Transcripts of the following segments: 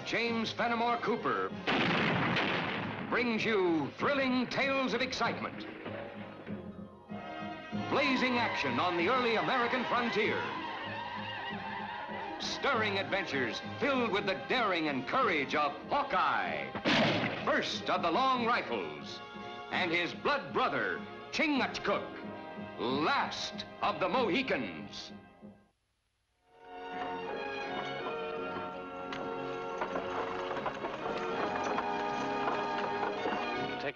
of James Fenimore Cooper brings you thrilling tales of excitement, blazing action on the early American frontier, stirring adventures filled with the daring and courage of Hawkeye, first of the long rifles, and his blood brother, Chingachgook, last of the Mohicans.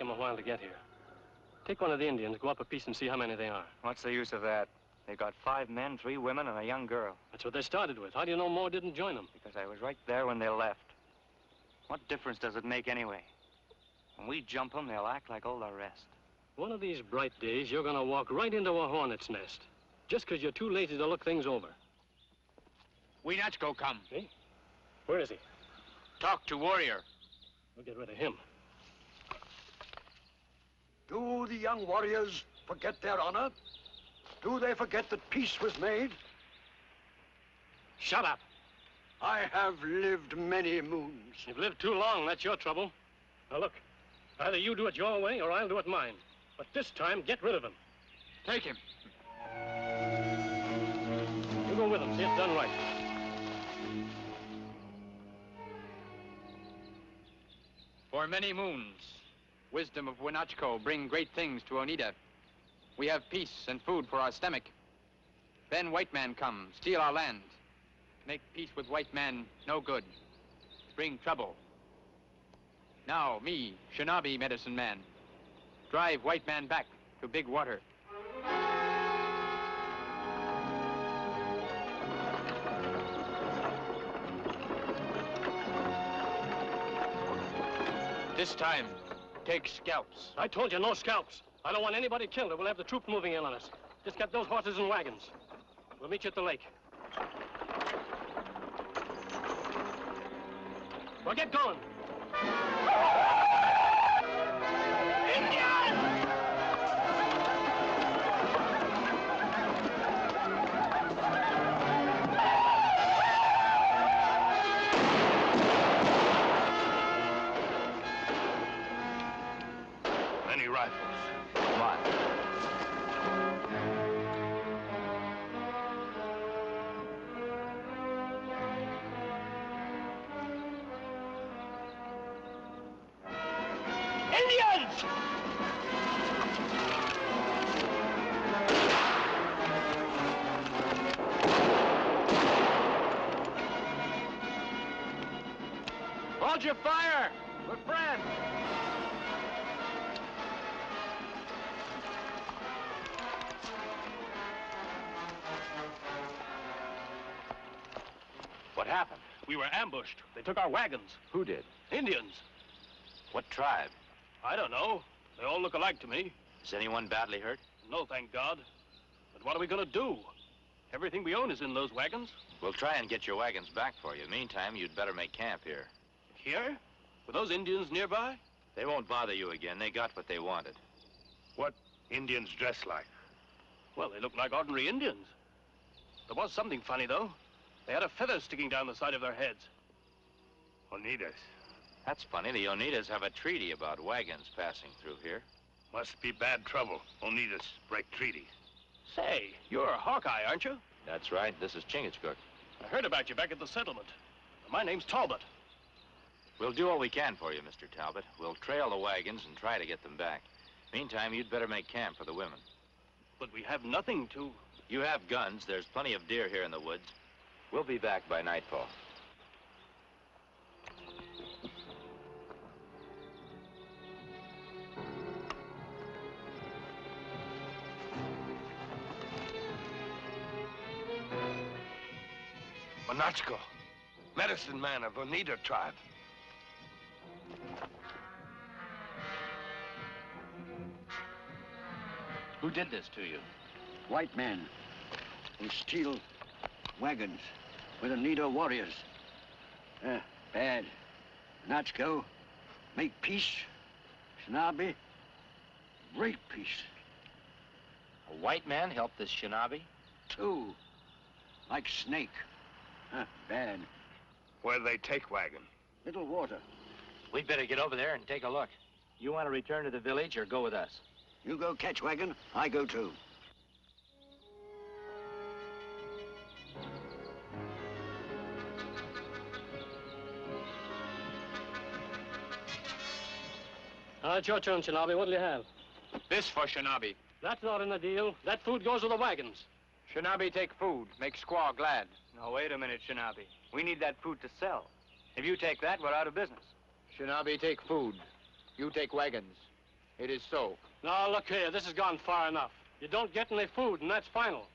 Them a while to get here. Take one of the Indians, go up a piece and see how many they are. What's the use of that? They've got five men, three women, and a young girl. That's what they started with. How do you know more didn't join them? Because I was right there when they left. What difference does it make anyway? When we jump them, they'll act like all the rest. One of these bright days, you're going to walk right into a hornet's nest. Just because you're too lazy to look things over. Weenachko come. See? Where is he? Talk to warrior. We'll get rid of him. Do the young warriors forget their honor? Do they forget that peace was made? Shut up. I have lived many moons. You've lived too long. That's your trouble. Now, look. Either you do it your way or I'll do it mine. But this time, get rid of him. Take him. You go with him. See it's done right. For many moons, wisdom of Wenachko bring great things to Oneida. We have peace and food for our stomach. Then white man come, steal our land. Make peace with white man, no good. Bring trouble. Now, me, Shinabi medicine man, drive white man back to big water. This time, take scalps. I told you no scalps. I don't want anybody killed or we'll have the troops moving in on us. Just get those horses and wagons. We'll meet you at the lake. Well, get going. Fire! We're friends! What happened? We were ambushed. They took our wagons. Who did? Indians. What tribe? I don't know. They all look alike to me. Is anyone badly hurt? No, thank God. But what are we going to do? Everything we own is in those wagons. We'll try and get your wagons back for you. Meantime, you'd better make camp here. Here? Were those Indians nearby? They won't bother you again. They got what they wanted. What Indians dress like? Well, they look like ordinary Indians. There was something funny, though. They had a feather sticking down the side of their heads. Oneidas. That's funny. The Oneidas have a treaty about wagons passing through here. Must be bad trouble. Oneidas break treaty. Say, you're a Hawkeye, aren't you? That's right. This is Chingachgook. I heard about you back at the settlement. My name's Talbot. We'll do all we can for you, Mr. Talbot. We'll trail the wagons and try to get them back. Meantime, you'd better make camp for the women. But we have nothing to... You have guns. There's plenty of deer here in the woods. We'll be back by nightfall. Monachko, medicine man of Oneida tribe. Who did this to you? White men who steal wagons with Oneida warriors. Uh, bad. Natchko, make peace. Shinabi, break peace. A white man helped this shinabi? Two, like snake. Huh, bad. Where they take wagon? Little water. We'd better get over there and take a look. You want to return to the village or go with us? You go catch wagon, I go too. Uh, it's your turn, Shinobi. What'll you have? This for Shinobi. That's not in the deal. That food goes with the wagons. Shinobi take food. Make squaw glad. Now, wait a minute, Shinobi. We need that food to sell. If you take that, we're out of business. Shinobi take food. You take wagons. It is so. Now, look here. This has gone far enough. You don't get any food, and that's final.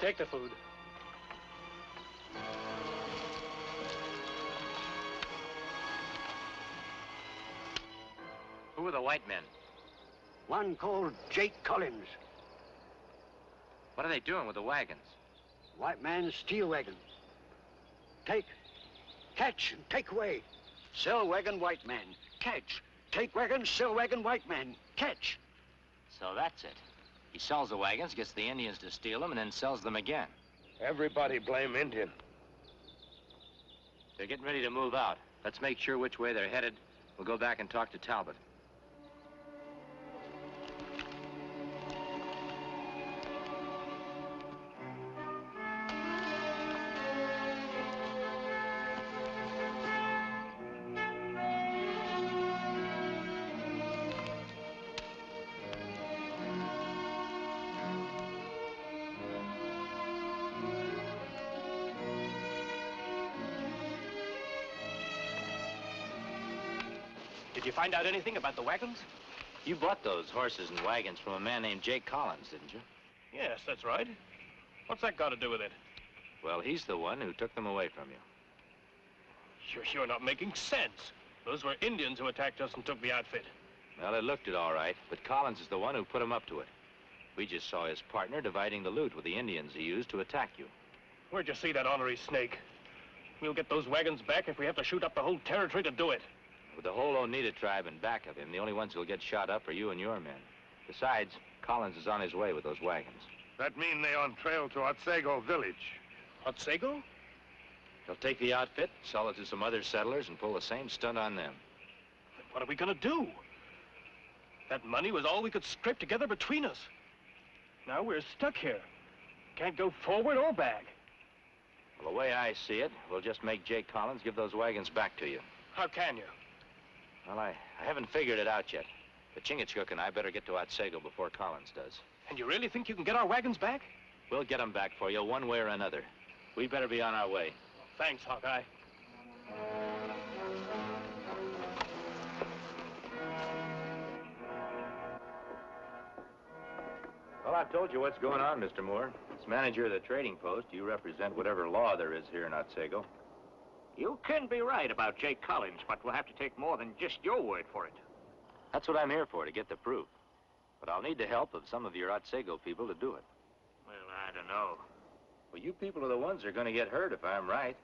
Take the food. Who are the white men? One called Jake Collins. What are they doing with the wagons? White man steal wagon. Take. Catch and take away. Sell wagon, white man. Catch. Take wagon, sell wagon, white man. Catch. So that's it. He sells the wagons, gets the Indians to steal them, and then sells them again. Everybody blame Indian. They're getting ready to move out. Let's make sure which way they're headed. We'll go back and talk to Talbot. Find out anything about the wagons? You bought those horses and wagons from a man named Jake Collins, didn't you? Yes, that's right. What's that got to do with it? Well, he's the one who took them away from you. You're, you're not making sense. Those were Indians who attacked us and took the outfit. Well, it looked it all right, but Collins is the one who put him up to it. We just saw his partner dividing the loot with the Indians he used to attack you. Where'd you see that ornery snake? We'll get those wagons back if we have to shoot up the whole territory to do it. With the whole Oneida tribe in back of him, the only ones who'll get shot up are you and your men. Besides, Collins is on his way with those wagons. That mean they on trail to Otsego village. Otsego? He'll take the outfit, sell it to some other settlers, and pull the same stunt on them. What are we gonna do? That money was all we could scrape together between us. Now we're stuck here. Can't go forward or back. Well, the way I see it, we'll just make Jake Collins give those wagons back to you. How can you? Well, I, I haven't figured it out yet. But Chingachgook and I better get to Otsego before Collins does. And you really think you can get our wagons back? We'll get them back for you one way or another. We better be on our way. Thanks, Hawkeye. Well, I've told you what's going on, Mr. Moore. As manager of the trading post, you represent whatever law there is here in Otsego. You can be right about Jake Collins, but we'll have to take more than just your word for it. That's what I'm here for, to get the proof. But I'll need the help of some of your Otsego people to do it. Well, I don't know. Well, you people are the ones that are going to get hurt if I'm right.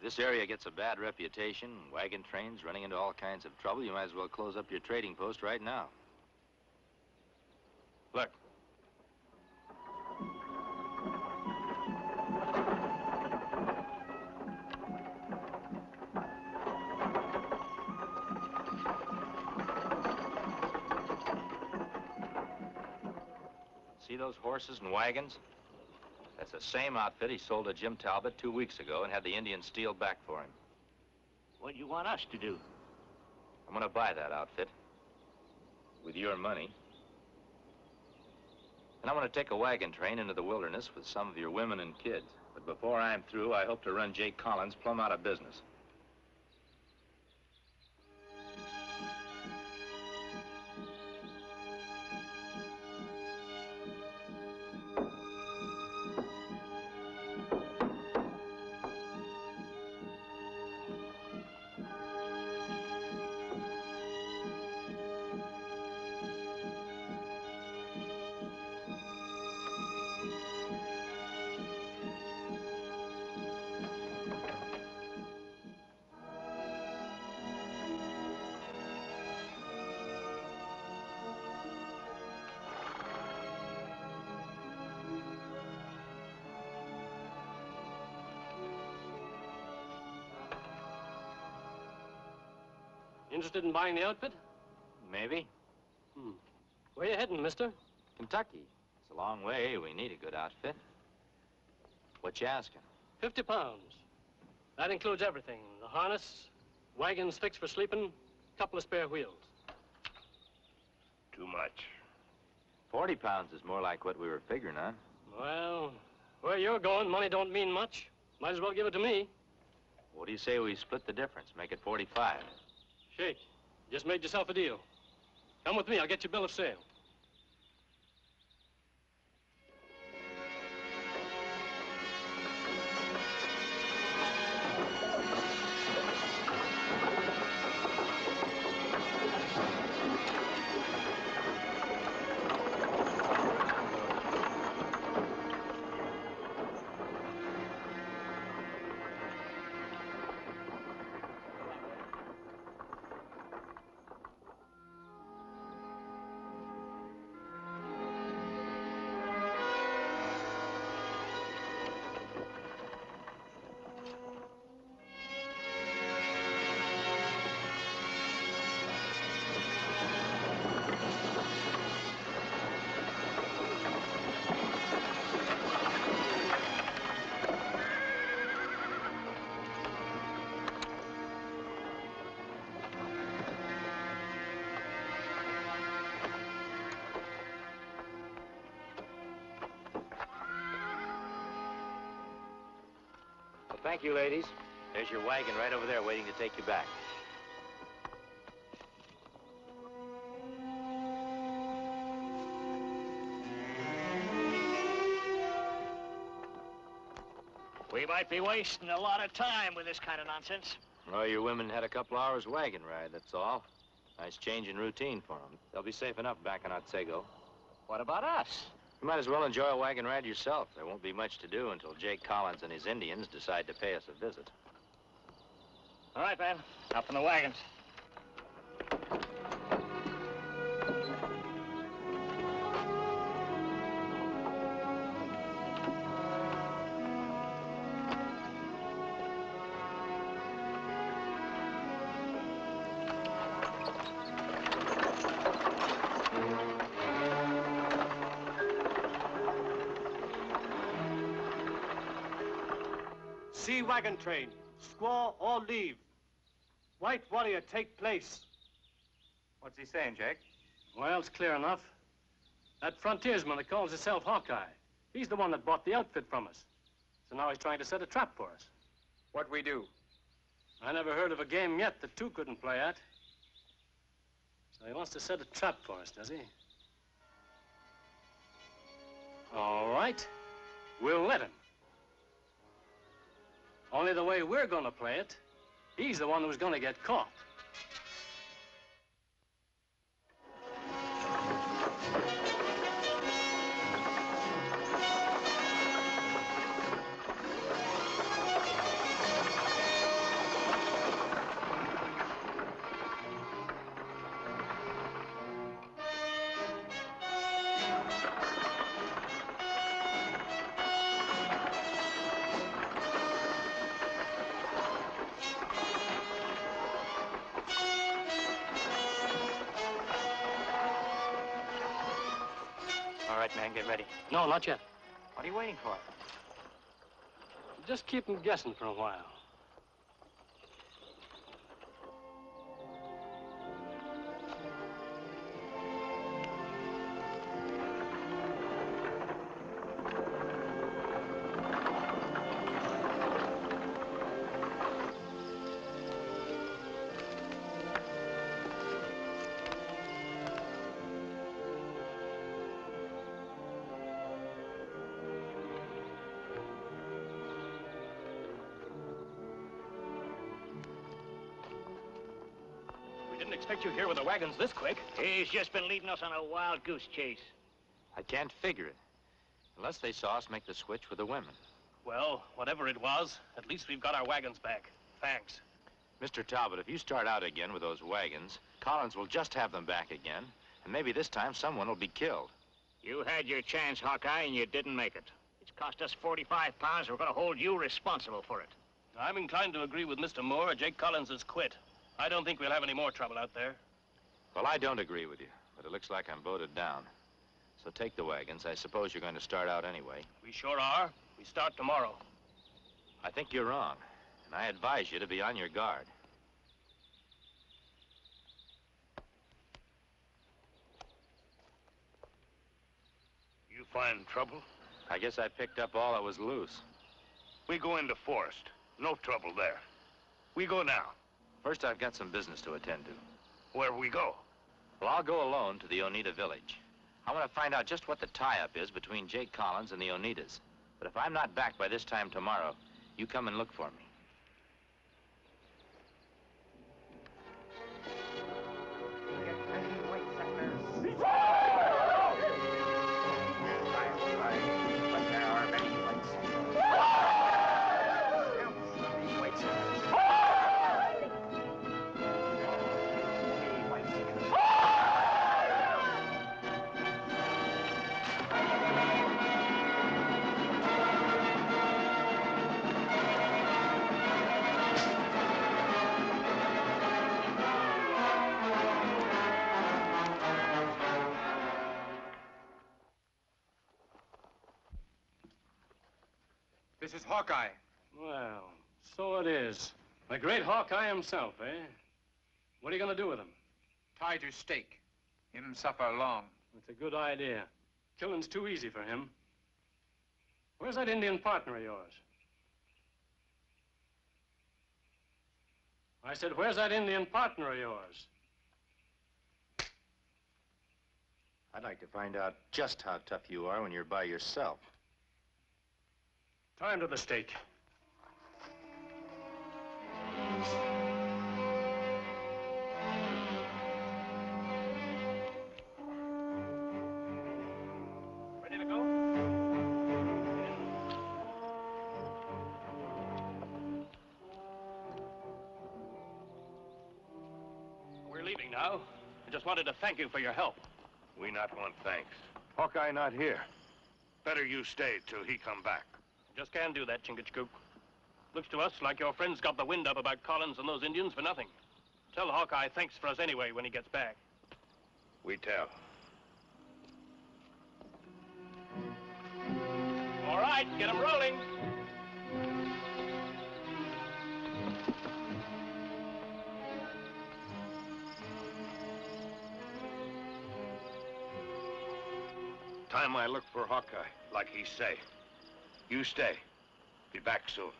This area gets a bad reputation, wagon trains running into all kinds of trouble, you might as well close up your trading post right now. Look. See those horses and wagons? That's the same outfit he sold to Jim Talbot two weeks ago and had the Indians steal back for him. What do you want us to do? I'm gonna buy that outfit. With your money. And I'm gonna take a wagon train into the wilderness with some of your women and kids. But before I'm through, I hope to run Jake Collins plumb out of business. Interested in buying the outfit? Maybe. Hmm. Where you heading, mister? Kentucky. It's a long way. We need a good outfit. What you asking? Fifty pounds. That includes everything. The harness, wagons fixed for sleeping, couple of spare wheels. Too much. Forty pounds is more like what we were figuring on. Well, where you're going, money don't mean much. Might as well give it to me. What do you say we split the difference? Make it 45. Shake. Just made yourself a deal. Come with me. I'll get your bill of sale. Thank you, ladies. There's your wagon right over there waiting to take you back. We might be wasting a lot of time with this kind of nonsense. Well, your women had a couple hours wagon ride, that's all. Nice change in routine for them. They'll be safe enough back in Otsego. What about us? You might as well enjoy a wagon ride yourself. There won't be much to do until Jake Collins and his Indians decide to pay us a visit. All right, man. Up in the wagons. See wagon train. Squaw or leave. White warrior take place. What's he saying, Jake? Well, it's clear enough. That frontiersman that calls himself Hawkeye. He's the one that bought the outfit from us. So now he's trying to set a trap for us. What we do? I never heard of a game yet that two couldn't play at. So he wants to set a trap for us, does he? All right. We'll let him. Only the way we're gonna play it, he's the one who's gonna get caught. Not yet. What are you waiting for? Just keep him guessing for a while. Expect you here with the wagons this quick. He's just been leading us on a wild goose chase. I can't figure it. Unless they saw us make the switch with the women. Well, whatever it was, at least we've got our wagons back. Thanks. Mr. Talbot, if you start out again with those wagons, Collins will just have them back again, and maybe this time someone will be killed. You had your chance, Hawkeye, and you didn't make it. It's cost us 45 pounds. And we're going to hold you responsible for it. I'm inclined to agree with Mr. Moore. Jake Collins has quit. I don't think we'll have any more trouble out there. Well, I don't agree with you, but it looks like I'm voted down. So take the wagons. I suppose you're going to start out anyway. We sure are. We start tomorrow. I think you're wrong, and I advise you to be on your guard. You find trouble? I guess I picked up all that was loose. We go into forest. No trouble there. We go now. First, I've got some business to attend to. Where we go? Well, I'll go alone to the Oneida village. I want to find out just what the tie-up is between Jake Collins and the Oneidas. But if I'm not back by this time tomorrow, you come and look for me. Hawkeye. Well, so it is. The great Hawkeye himself, eh? What are you going to do with him? Tie to stake. Him suffer long. It's a good idea. Killing's too easy for him. Where's that Indian partner of yours? I said, where's that Indian partner of yours? I'd like to find out just how tough you are when you're by yourself. Him to the stake. Ready to go? We're leaving now. I just wanted to thank you for your help. We not want thanks. Hawkeye not here. Better you stay till he come back. Just can't do that, Chingachgook. Looks to us like your friends got the wind up about Collins and those Indians for nothing. Tell Hawkeye thanks for us anyway when he gets back. We tell. All right, get 'em rolling. Time I look for Hawkeye, like he say. You stay. Be back soon.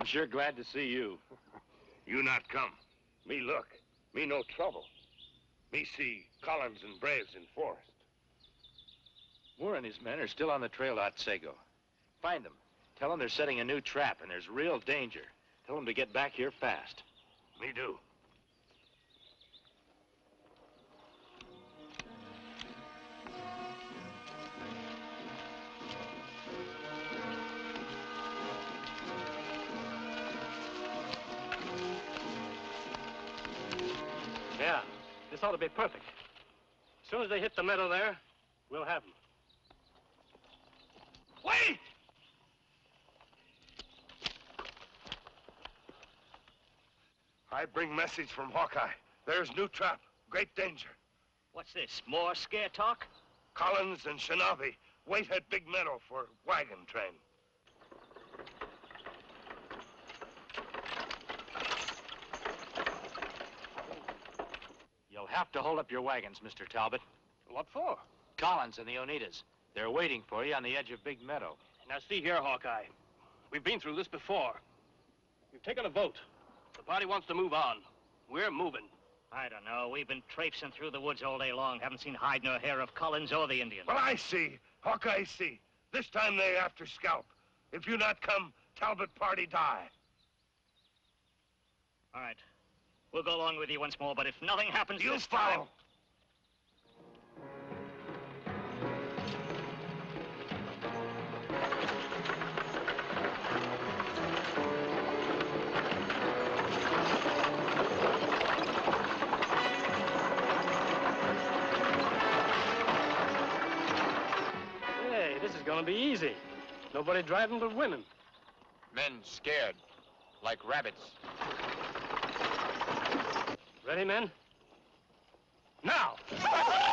I'm sure glad to see you. You not come. Me look. Me no trouble. Me see Collins and Braves in forest. Moore and his men are still on the trail to Otsego. Find them. Tell them they're setting a new trap and there's real danger. Tell them to get back here fast. Me do. This ought to be perfect. As soon as they hit the meadow there, we'll have them. Wait! I bring message from Hawkeye. There's new trap. Great danger. What's this, more scare talk? Collins and Shinobi wait at Big Meadow for wagon train. You'll have to hold up your wagons, Mr. Talbot. What for? Collins and the Oneidas. They're waiting for you on the edge of Big Meadow. Now, see here, Hawkeye. We've been through this before. We've taken a vote. The party wants to move on. We're moving. I don't know. We've been traipsing through the woods all day long. Haven't seen hide nor hair of Collins or the Indians. Well, I see. Hawkeye see. This time they after scalp. If you not come, Talbot party die. All right. We'll go along with you once more, but if nothing happens You this time... follow. Hey, this is gonna be easy. Nobody driving but women. Men scared, like rabbits. Ready, men? Now!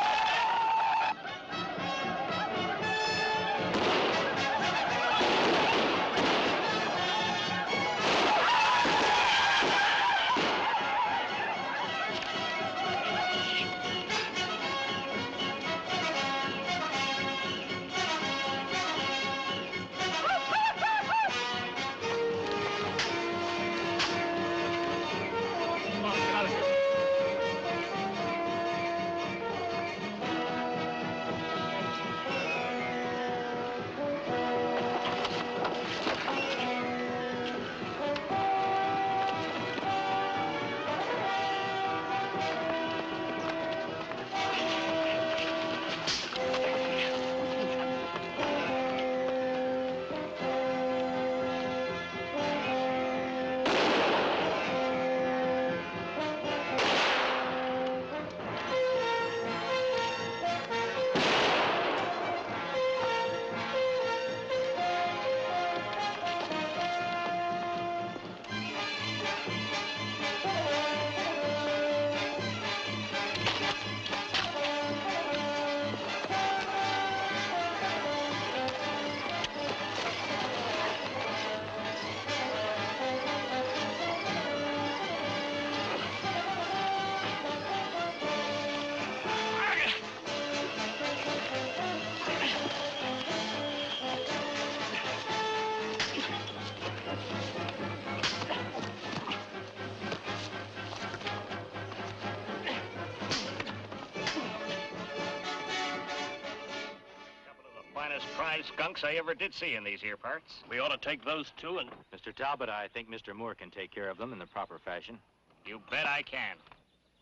of the finest prize skunks I ever did see in these here parts. We ought to take those two and... Mr. Talbot, I think Mr. Moore can take care of them in the proper fashion. You bet I can.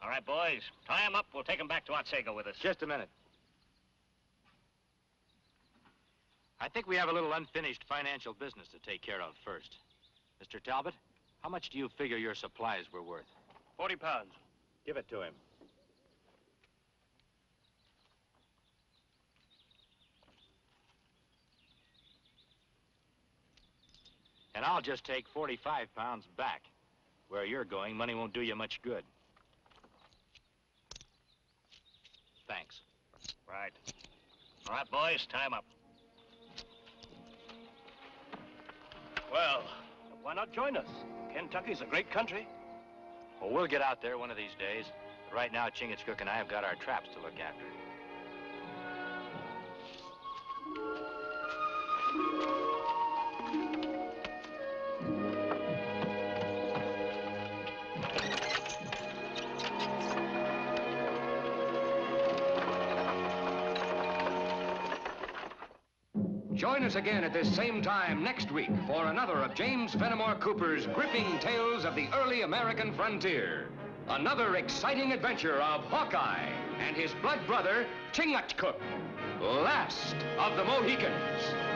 All right, boys. Tie 'em up. We'll take 'em back to Otsego with us. Just a minute. I think we have a little unfinished financial business to take care of first. Mr. Talbot, how much do you figure your supplies were worth? 40 pounds. Give it to him. And I'll just take 45 pounds back. Where you're going, money won't do you much good. Thanks. Right. All right, boys. time up. Well, why not join us? Kentucky's a great country. Well, we'll get out there one of these days. But right now, Chingachgook and I have got our traps to look after. Again at this same time next week for another of James Fenimore Cooper's gripping tales of the early American frontier. Another exciting adventure of Hawkeye and his blood brother, Chingachgook, last of the Mohicans.